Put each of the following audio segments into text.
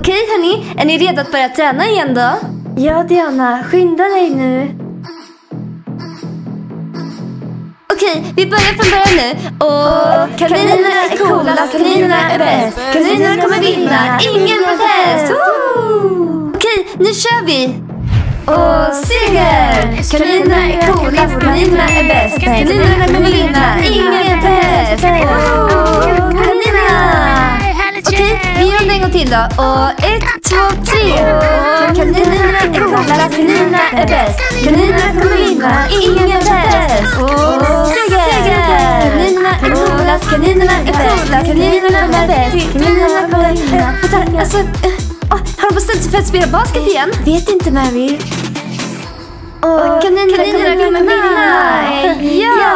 Okej hörni, är ni redo att börja träna igen då? Ja Diana, skynda dig nu. Okej, vi börjar från början nu. Och kaninerna är coolast, kaninerna är bäst. Kaninerna kommer vinna, ingen protest! Okej, nu kör vi! Och seger! Kaninerna är coolast, kaninerna är bäst. Kaninerna kommer vinna, ingen protest! Kaninerna! Till då. Och ett, två, tre. Kaninerna är coolast, kaninerna är bäst. Kaninerna kommer vinna, ingen protest. Och seger! Kaninerna är coolast, kaninerna är bäst. Kaninerna är bäst. Kaninerna kommer vinna. Vänta, alltså... eh, har de bestämt sig för att spela basket igen? Vet inte Mary. Och kaninerna kommer vinna! Ja!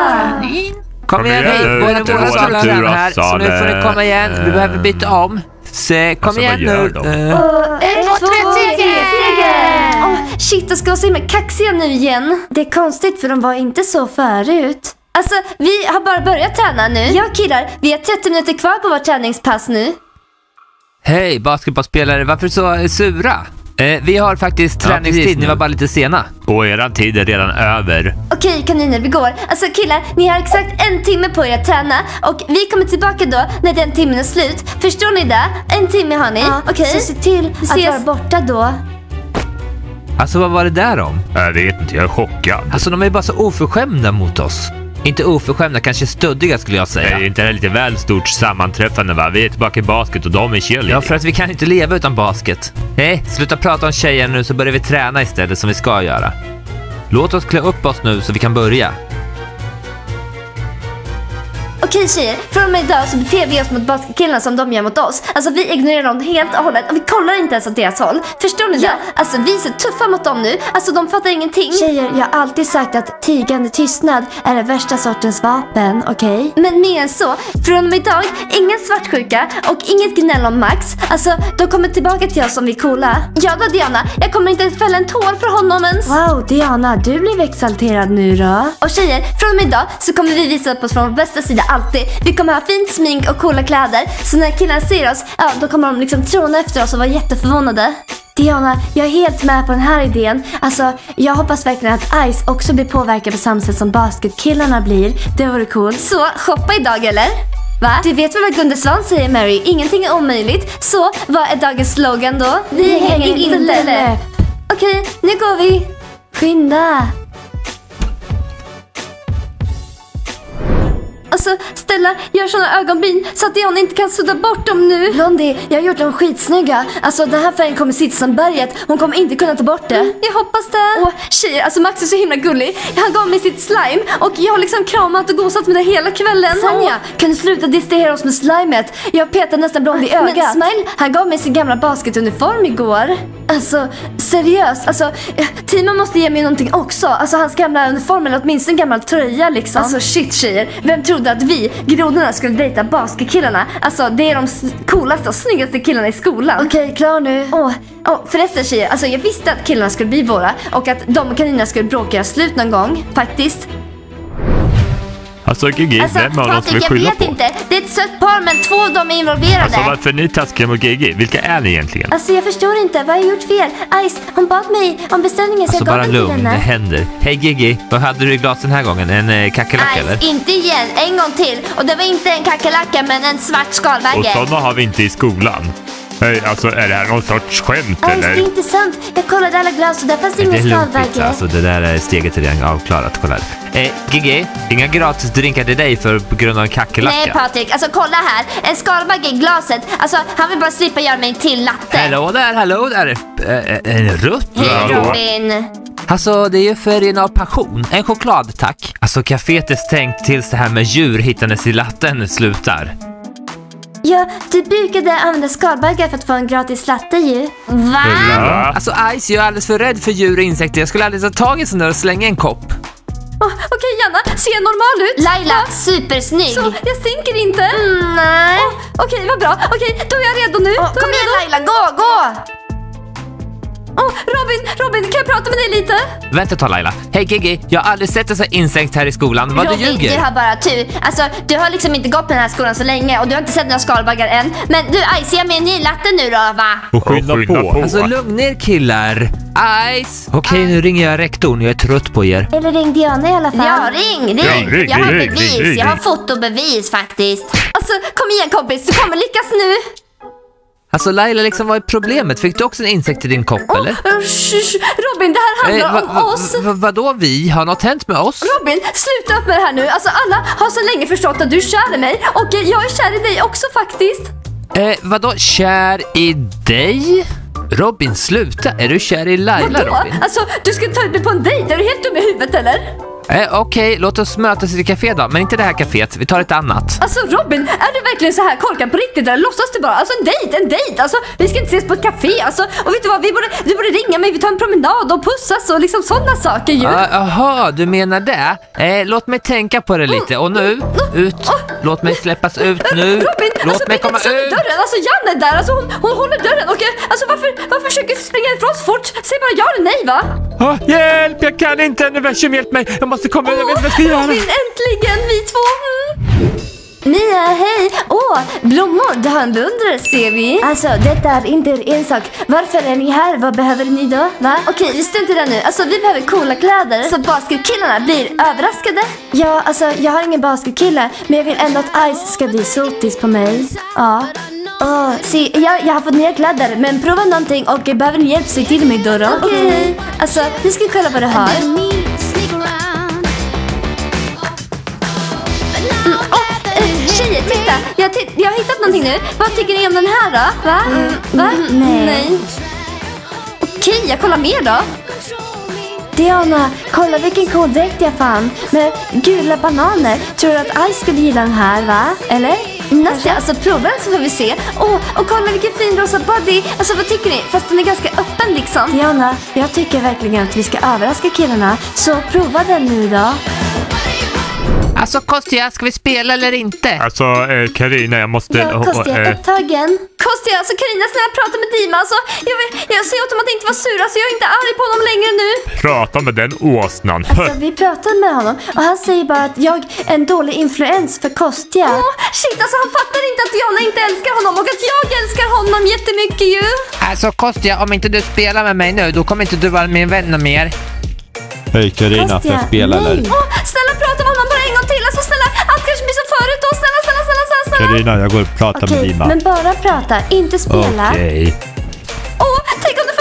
Kom igen nu, är båda våran stolar tur, redan här. Så nu får ni komma igen. Vi behöver byta om. Så kom Alltså, igen vad gör nu. de? Eh, Och ett, två, tre, seger! Åh, shit, de ska vara så himla kaxiga nu igen. Det är konstigt för de var inte så förut. Alltså, vi har bara börjat träna nu. Ja killar, vi har 30 minuter kvar på vårt träningspass nu. Hej basketbollspelare, varför så sura? Eh, vi har faktiskt Ja, träningstid, ni var bara lite sena. Och eran tid är redan över. Okej kaniner, vi går. Alltså killar, ni har exakt en timme på er att träna och vi kommer tillbaka då när den timmen är slut. Förstår ni det? En timme har ni. Ja, Okej? så se till Vi att vara borta då. Alltså vad var det där om? Jag vet inte, jag är chockad. Alltså de är bara så oförskämda mot oss. Inte oförskämda, kanske stöddiga skulle jag Det är säga. inte det lite väl stort sammanträffande va? Vi är tillbaka i basket och de är cheerleading. Ja, för att vi kan inte leva utan basket. Nej, sluta prata om tjejer nu så börjar vi träna istället som vi ska göra. Låt oss klä upp oss nu så vi kan börja. Okej tjejer, från och med idag så beter vi oss mot basketkillarna som de gör mot oss. Alltså vi ignorerar dem helt och hållet och vi kollar inte ens åt deras håll. Förstår ni det? Alltså vi är så tuffa mot dem nu. Alltså de fattar ingenting. Tjejer, jag har alltid sagt att tigande tystnad är den värsta sortens vapen, okej? Men mer än så, från och med idag, ingen svartsjuka och inget gnäll om Max. Alltså, de kommer tillbaka till oss om vi är coola. Ja då Diana, jag kommer inte ens fälla en tår för honom ens. Wow, Diana, du blev exalterad nu då. Och tjejer, från och med idag så kommer vi visa upp oss från vår bästa sida alltid. Vi kommer ha fint smink och coola kläder. Så när killarna ser oss, ja då kommer de liksom tråna efter oss och vara jätteförvånade. Diana, jag är helt med på den här idén. Alltså, jag hoppas verkligen att Ice också blir påverkad på samma sätt som basketkillarna blir. Det vore coolt. Så, shoppa idag eller? Va? Du vet väl vad Gunde Svan säger Mary? Ingenting är omöjligt. Så, vad är dagens slogan då? Vi hänger inte läpp. Okej, nu går vi. Skynda! Alltså, Stella, gör såna ögonbryn så att Diana inte kan sudda bort dem nu. Blondie, jag har gjort dem skitsnygga. Alltså den här färgen kommer sitta som berget. Hon kommer inte kunna ta bort det. Jag hoppas det. Åh, tjejer, alltså Max är så himla gullig. Han gav mig sitt slime och jag har liksom kramat och gosat med det hela kvällen. Sanja, kan du sluta distrahera oss med slimet? Jag petade nästan Blondie i ögat. Men Smile, han gav mig sin gamla basketuniform igår. Alltså, seriöst. Alltså, Timon måste ge mig någonting också. Alltså hans gamla uniform eller åtminstone en gammal tröja liksom. Alltså shit tjejer, vem trodde att vi, grodorna, skulle dejta basketkillarna? Alltså det är de coolaste och snyggaste killarna i skolan. Okej, klar nu. Åh, åh, förresten tjejer, alltså jag visste att killarna skulle bli våra och att de och kaninerna skulle bråka slut någon gång, faktiskt. Alltså Gigi, Alltså vem av dem ska vi Patrik, jag skylla vet på? inte. Det är ett sött par men två av dem är involverade. Alltså varför är ni taskiga mot Gigi? Vilka är ni egentligen? Alltså jag förstår inte, vad har jag gjort fel? Ice, hon bad mig om beställningen så Alltså jag gav bara den till lugn, det henne. händer. Hej Gigi, vad hade du i glas den här gången? En eh, kackerlacka eller? Nej, inte igen. En gång till. Och det var inte en kackerlacka men en svart Och skalbagge. sådana har vi inte i skolan. Hej, alltså är det här någon sorts skämt Ice, det är eller? inte sant. Jag kollade alla glas och där fanns Det är ingen lugnt skalbagge. Alltså det där är steget är redan avklarat. Kolla här. Eh, Gigi, inga gratis drinkar till dig för på grund av en kackerlacka. Nej Patrik, alltså kolla här. En skalbagge i glaset. Alltså han vill bara slippa göra mig en till latte. Hallå där, hallå där! Eh, En rött? Hej. Robin. Alltså, det är ju färgen av passion. En choklad, tack. Alltså, kaféet är stängt tills det här med djur hittandes i latten slutar. Ja, du brukade använda skalbaggar för att få en gratis latte ju. Va? Va? Alltså, Ice, jag är alldeles för rädd för djur och insekter. Jag skulle aldrig ta tag i en sån där och slänga en kopp. Åh, Okej Janna, ser jag normal ut? Laila, supersnygg. Så, jag stinker inte. Mm, nej. Okej, vad bra. Okej, då är jag redo nu. Är kom igen redo. Laila, gå, gå! Åh, Robin, Robin, kan jag prata med dig lite? Vänta ett tag Laila. Hej Gigi, jag har aldrig sett dig så insänkt här i skolan. Vad du Robin, ljuger? du har bara tur. Alltså, du har liksom inte gått på den här skolan så länge och du har inte sett några skalbaggar än. Men du, Ice, jag med en ny latte nu då, va? Och skynda, skynda på. på. Alltså lugn ner killar. Ice! Okej, nu ringer jag rektorn. Jag är trött på er. Eller ring Diana i alla fall. Ja, ring, ring! Ja, ring, jag har ring, bevis, ring, ring, jag har fotobevis faktiskt. Alltså, kom igen kompis, du kommer lyckas nu. Alltså Laila, liksom vad är problemet? Fick du också en insekt i din kopp eller? Uh, sh- sh- Robin, det här handlar Eh, va, om va, oss. va, vadå vi? Har något hänt med oss? Robin, sluta upp med det här nu. Alltså alla har så länge förstått att du är kär i mig och eh, jag är kär i dig också faktiskt. Eh, vadå kär i dig? Robin, sluta! Är du kär i Laila Vadå? Robin? Alltså, du ska ta ut mig på en dejt. Är du helt dum i huvudet eller? Eh, Okej, låt oss mötas i ett café då, men inte det här caféet. Vi tar ett annat. Alltså Robin, är du verkligen så här korkad på riktigt eller låtsas du bara? Alltså en dejt, en dejt! Alltså vi ska inte ses på ett café alltså. Och vet du vad, vi borde, du borde ringa mig, vi tar en promenad och pussas och liksom sådana saker ju. Ah, Jaha, du menar det? Eh, låt mig tänka på det lite. Och nu, ut. Låt mig släppas ut nu. Robin, Låt alltså mig komma ut. dörren! Alltså Janne är där, alltså hon, hon håller dörren och eh, alltså varför, varför försöker du springa ifrån så fort? Säg bara ja eller nej va? Ah, hjälp, jag kan inte. Universum, hjälp mig. Jag måste komma ut. Jag vet vad jag ska göra. Robin, äntligen vi två! Mia, hej! Åh, blommor, har en beundrare ser vi. Alltså, detta är inte er ensak. Varför är ni här? Vad behöver ni då? Va? Okej, vi strunt i det nu. Alltså vi behöver coola kläder så basketkillarna blir överraskade. Ja, alltså jag har ingen basketkille, men jag vill ändå att Ice ska bli sotis på mig. Ja. Åh, se, jag, jag har fått nya kläder, men prova någonting och behöver ni hjälp, säg till mig då. då. Okej. Alltså, vi ska kolla vad du har. Eh, tjejer, titta! Jag, jag har hittat någonting nu. Vad tycker ni om den här då? Va? Va? nej. Okej, jag kollar mer då. Diana, kolla vilken cool dräkt jag fann med gula bananer. Tror du att Ice skulle gilla den här, va? Eller? Nastja, alltså prova den så får vi se. Åh, och kolla vilken fin rosa body. Alltså vad tycker ni? Fast den är ganska öppen liksom. Diana, jag tycker verkligen att vi ska överraska killarna. Så prova den nu då. Alltså Kostja, ska vi spela eller inte? Alltså, eh, Carina, jag måste... Ja, oh, Kostja, eh, upptagen. Kostja, alltså Carina snälla prata med Dima. Alltså, jag, vill, jag säger åt dem att inte vara sura så jag är inte arg på honom längre nu. prata med den åsnan. Alltså, vi pratade med honom och han säger bara att jag är en dålig influens för Kostja. Åh, shit, alltså han fattar inte att Diana inte älskar honom och att jag älskar honom jättemycket ju. Alltså Kostja, om inte du spelar med mig nu, då kommer inte du vara min vän mer. Hej Carina, får jag spela eller? Åh, snälla prata med honom en gång till. Alltså snälla, allt kanske blir som förut då. Snälla, snälla, snälla, snälla. snälla. Carina, jag går och pratar med Okej, Dima. men bara prata, inte spela. Okej. Åh, tänk om det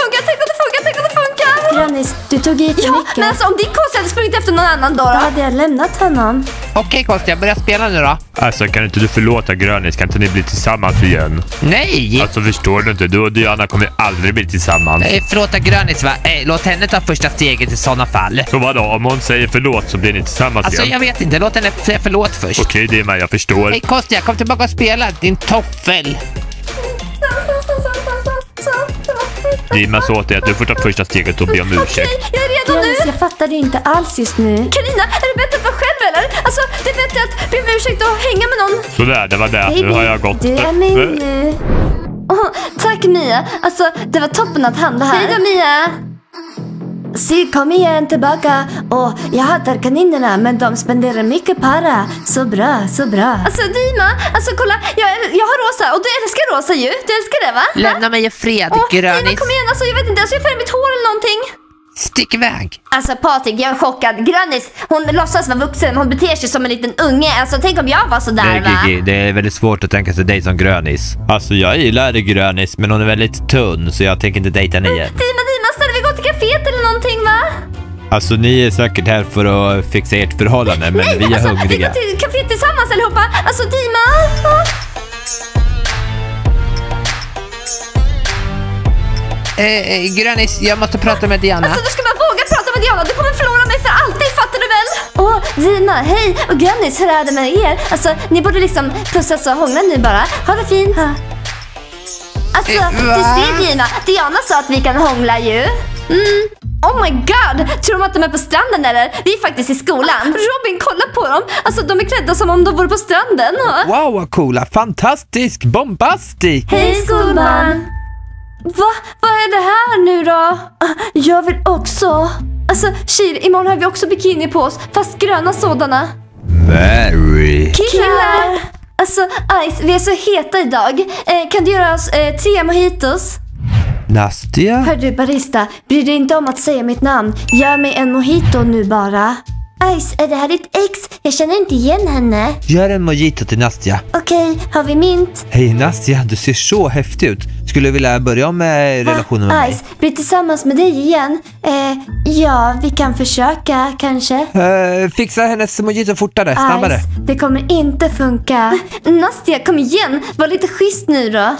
Grannis, du tog i för Ja, mycket. men alltså om din kompis hade sprungit efter någon annan då, Då hade jag lämnat honom. Okej Kostja, börja spela nu då. Alltså, kan inte du förlåta Grönis? Kan inte ni bli tillsammans igen? Nej! Alltså, förstår du inte? Du och Diana kommer aldrig bli tillsammans. Eh, förlåta Grönis va? Eh, låt henne ta första steget i sådana fall. Så vadå? Om hon säger förlåt så blir ni tillsammans Alltså igen? jag vet inte, låt henne säga förlåt först. Okej, Dima, jag förstår. Hej Kostja, kom tillbaka och spela, din toffel. Dima sa åt dig att du får ta första steget och be om ursäkt. Okej, jag är redo nu. Jag fattade inte alls just nu. Karina, är det bättre att vara själv eller? Alltså, det är bättre att be om ursäkt och hänga med någon. Sådär, det var det. Nu har jag gått. du är min nu. Åh, tack Mia. Alltså, det var toppen att handla här. Hej då Mia. Se, kom igen tillbaka. Åh, jag hatar kaninerna, men de spenderar mycket para. Så bra, så bra. Alltså Dima, alltså kolla, jag, jag har rosa och du älskar rosa ju. Du älskar det va? Lämna mig i fred, Åh, Dima Grönis. kom igen, alltså jag vet inte, alltså jag färgar mitt hår eller någonting. Stick iväg. Alltså Patrik, jag är chockad. Grönis, hon låtsas vara vuxen, men hon beter sig som en liten unge. Alltså tänk om jag var sådär Nej va? Gigi, det är väldigt svårt att tänka sig dig som grönis. Alltså jag gillar grönis, men hon är väldigt tunn så jag tänker inte dejta henne igen. Dima, Dima, vi kaféet eller någonting va? Alltså ni är säkert här för att fixa ert förhållande, men vi är alltså, vi hungriga. går till kaféet tillsammans allihopa. Alltså Dima. Eh, eh, Grönis, jag måste prata med Diana. Alltså du ska bara våga prata med Diana. Du kommer förlora mig för alltid, fattar du väl? Åh, Dina, hej! Och Grannis, hur är det med er? Alltså, ni borde liksom pussas och hångla nu bara. Ha det fint! Alltså, Eh, du va? ser Dina. Diana sa att vi kan hångla ju. Mm. Oh my god! Tror de att de är på stranden eller? Vi är faktiskt i skolan. Robin, kolla på dem! Alltså, de är klädda som om de vore på stranden. Wow vad coola, fantastisk, bombastisk! Hej skolbarn! Va? Vad är det här nu då? Jag vill också. Alltså tjejer, imorgon har vi också bikini på oss, fast gröna sådana. Mary. Killar! Alltså Ice, vi är så heta idag. Eh, kan du göra oss eh, tre mojitos? Nastia? Hör du barista, bry dig inte om att säga mitt namn. Gör mig en mojito nu bara. Ice, är det här ditt ex? Jag känner inte igen henne. Gör en mojito till Nastia. Okej, har vi mint? Hej Nastia, du ser så häftig ut. Skulle du vilja börja med relationen med mig? Ice, bli tillsammans med dig igen? Eh, ja, vi kan försöka kanske. Eh, fixa hennes mojito fortare, snabbare. Ice, det kommer inte funka. Nastia, kom igen. Var lite schysst nu då.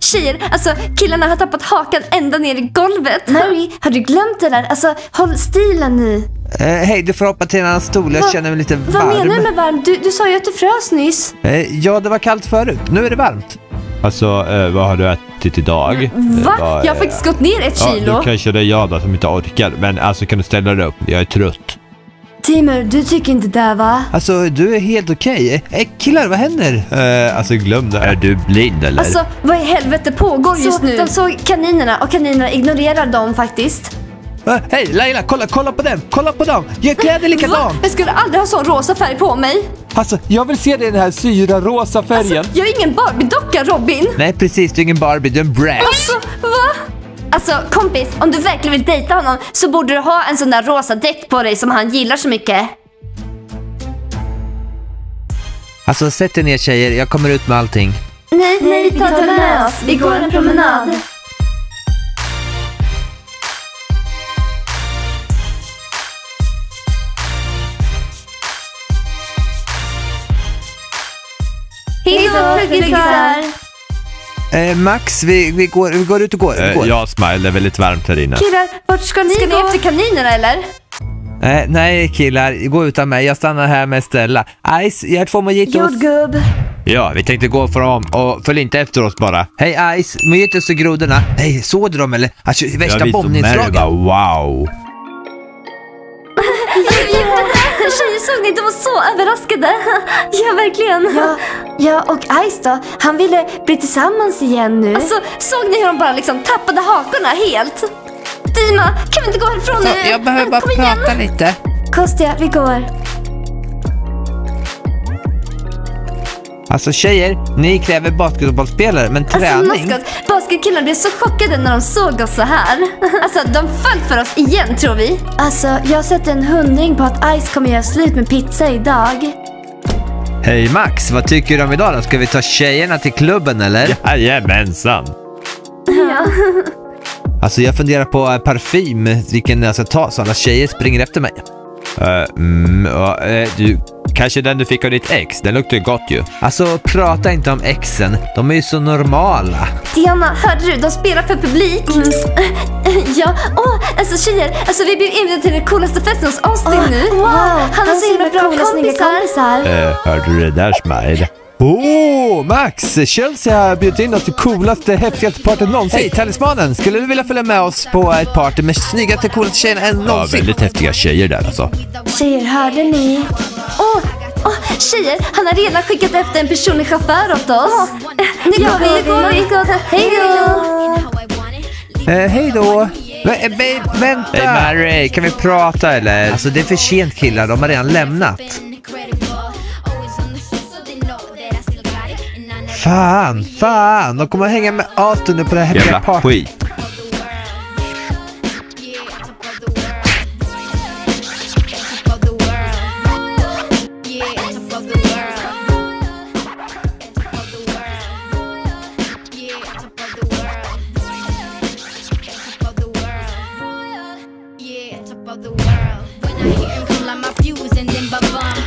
Tjejer, alltså killarna har tappat hakan ända ner i golvet. Mary, har du glömt det där? Alltså, håll stilen nu. Eh, Hej, du får hoppa till en annan stol. Jag Va- känner mig lite Vad varm. menar du med varm? Du, du sa ju att du frös nyss. Eh, ja, det var kallt förut. Nu är det varmt. Alltså, eh, vad har du ätit idag? Va? Jag har faktiskt gått ner ett Ja, kilo. då kanske det är jag då som inte orkar. Men alltså kan du ställa dig upp? Jag är trött. Timur, du tycker inte det va? Alltså, du är helt okej. Eh, killar, vad händer? Eh, alltså glöm det. Är du blind eller? Alltså, vad i helvete pågår just nu? De såg kaninerna och kaninerna ignorerar dem faktiskt. Eh, Hej Laila, kolla, kolla på dem! Kolla på dem! Gör kläder Va? likadant! Jag skulle aldrig ha sån rosa färg på mig. Alltså, jag vill se dig i den här syra rosa färgen. Alltså, jag är ingen Barbie-docka Robin. Nej precis, du är ingen Barbie, du är en brat. Alltså, va? Alltså kompis, om du verkligen vill dejta honom så borde du ha en sån där rosa dräkt på dig som han gillar så mycket. Alltså sätt er ner tjejer, jag kommer ut med allting. Nej, nej, vi tar med oss. Vi går en promenad. Hej då, pluggisar! Eh, Max, vi, vi, går, vi går ut och går. vi går. Eh, ja, Smile, det är väldigt varmt här inne. Killar, vart ska ni ska gå? Ska ni efter kaninerna eller? Eh, nej killar, gå utan mig. Jag stannar här med Stella. Ice, jag har två mojitos. Jordgubb. Ja, vi tänkte gå fram och följ inte efter oss bara. Hej Ice, mojitos och grodorna. Hej, såg du dem eller? Alltså värsta bombningsdragen. wow. Tjejer såg ni? De var så överraskade. Ja, verkligen. Ja, ja, och Ice då? Han ville bli tillsammans igen nu. Alltså, såg ni hur de bara liksom tappade hakorna helt? Dima, kan vi inte gå härifrån nu? Jag behöver bara prata lite. Kostja, vi går. Alltså tjejer, ni kräver basketbollspelare, men Alltså träning? maskot, basketkillarna blev så chockade när de såg oss så här. Alltså de föll för oss igen tror vi. Alltså jag sätter en hundring på att Ice kommer göra slut med pizza idag. Hej Max, vad tycker du om idag då? Ska vi ta tjejerna till klubben eller? Jajamensan. Ja. Alltså jag funderar på eh, parfym, vilken jag ska ta så alla tjejer springer efter mig. Eh, mm, ja, eh, du, kanske den du fick av ditt ex, den luktar ju gott ju. Alltså prata inte om exen, de är ju så normala. Diana, hörde du? De spelar för publik. Ja, åh, alltså tjejer, alltså vi blev inbjudna till den coolaste festen hos Austin nu. Wow, han har så himla bra kompisar. Eh, hörde du det där Smile? Åh, oh, Max! Chelsea har bjudit in oss till coolaste, häftigaste partyt någonsin. Hej, talismanen! Skulle du vilja följa med oss på ett party med snyggaste, coolaste tjejerna än Ja, någonsin? väldigt häftiga tjejer där alltså. Tjejer, hörde ni? Åh, åh, tjejer, han har redan skickat efter en personlig chaufför åt oss. Nu går vi, nu går vi. Hej då! Eh, hej då! Vä- eh, vänta! Hej Mary, kan vi prata eller? Alltså det är för sent killar, de har redan lämnat. Fan, fan! De kommer att hänga med Ato nu på det här Jävla skit. the world. When I hit him, pull out my fuse and then ba-bum.